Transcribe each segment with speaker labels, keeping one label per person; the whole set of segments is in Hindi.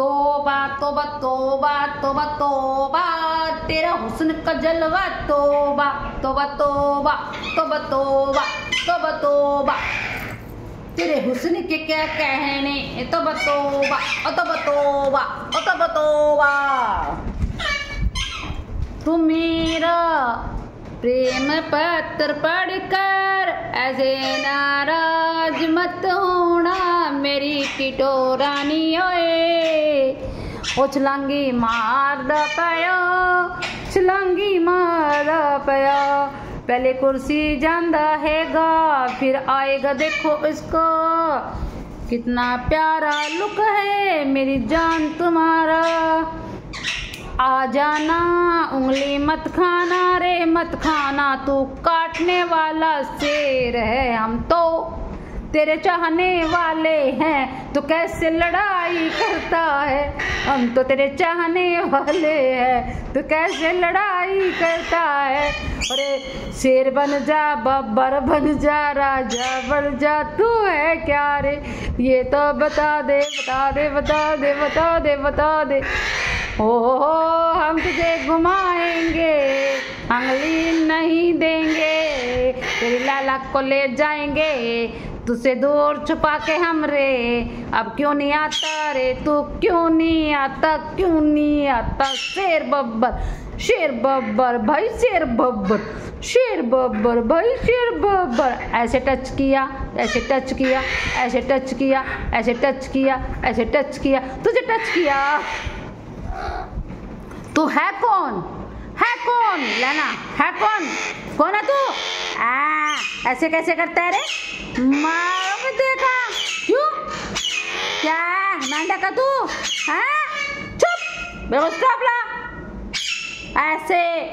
Speaker 1: तोबा तोबा तोबा तोबा तोबा तेरा हुस्न का जलवा तोबा तोबा तोबा तोबा तोबा तोबा तोबा तेरे हुस्न के क्या कहने तोबा तोबा तोबा तोबा तोबा तोबा तू मेरा प्रेम पत्र पढ़कर ऐसे नाराज़ मत होना मेरी टिटोरानी ओए ओ छलांगी मार पाया, छलांगी मार दा पहले कुर्सी जांदा हैगा, फिर आएगा देखो इसको। कितना प्यारा लुक है मेरी जान तुम्हारा। आ जाना, उंगली मत खाना, रे मत खाना, तू काटने वाला शेर है हम तो। तेरे चाहने वाले हैं तो कैसे लड़ाई करता है? हम तो तेरे चाहने वाले हैं तो कैसे लड़ाई करता है? अरे, शेर बन जा, बब्बर बन जा, राजा बन जा, तू है क्या रे? ये तो बता दे बता दे बता दे बता दे बता दे। ओ हम तुझे घुमाएँगे, अंगली नहीं देंगे, तेरी लाला को ले जाएँगे तुझसे दूर छुपा के हम रे। अब क्यों नहीं आता रे? तू क्यों नहीं आता? क्यों नहीं आता? शेर बब्बर शेर बब्बर, भाई शेर बब्बर शेर बब्बर, भाई शेर बब्बर। ऐसे टच किया, ऐसे टच किया, ऐसे टच किया, ऐसे टच किया, ऐसे टच किया। तुझे टच किया? तू है कौन? है कौन? लेना, है कौन? कौन है तू? ऐसे कैसे करता है रे? मारो देखा। क्यों? क्या मेंढा का तू? है? चुप। अपना। ऐसे।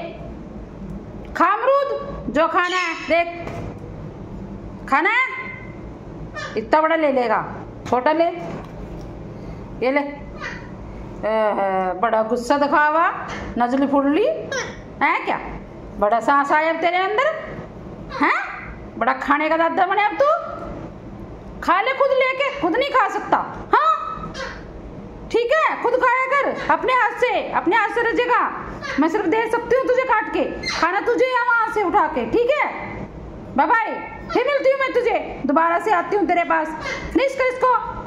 Speaker 1: खामरूद, जो खाना है, देख। खाना है? इतना बड़ा ले लेगा। छोटा ले। ये ले। बड़ा गुस्सा दिखावा। नजली फुड़ली है क्या? बड़ा सांस आया तेरे अंदर? हैं? बड़ा खाने का दादा बने अब तू। खा ले खुद लेके, खुद नहीं खा सकता। हाँ? ठीक है, खुद खाया कर, अपने हाथ से, अपने हाथ से रजेगा। मैं सिर्फ़ दे सकती हूँ तुझे काट के। खाना तुझे या वहाँ से उठा के, ठीक है? बाय बाय फिर मिलती हूँ मैं तुझे। दोबारा से आती हूँ तेरे पास। फिनिश कर इसको।